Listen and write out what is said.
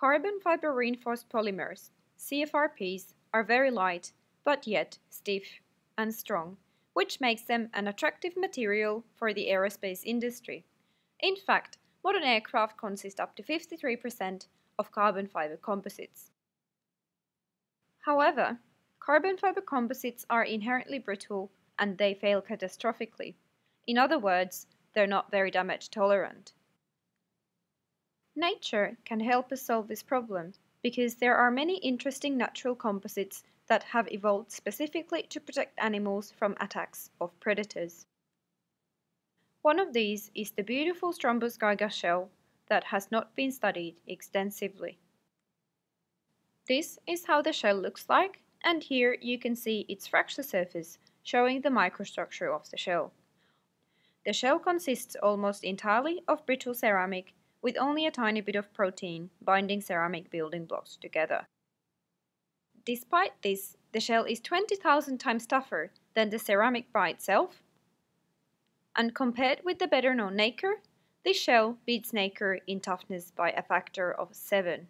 Carbon fiber reinforced polymers, CFRPs, are very light, but yet stiff and strong, which makes them an attractive material for the aerospace industry. In fact, modern aircraft consist up to 53% of carbon fiber composites. However, carbon fiber composites are inherently brittle and they fail catastrophically. In other words, they're not very damage tolerant. Nature can help us solve this problem because there are many interesting natural composites that have evolved specifically to protect animals from attacks of predators. One of these is the beautiful Strombus gigas shell that has not been studied extensively. This is how the shell looks like and here you can see its fracture surface showing the microstructure of the shell. The shell consists almost entirely of brittle ceramic with only a tiny bit of protein binding ceramic building blocks together. Despite this, the shell is 20,000 times tougher than the ceramic by itself, and compared with the better known nacre, this shell beats nacre in toughness by a factor of 7.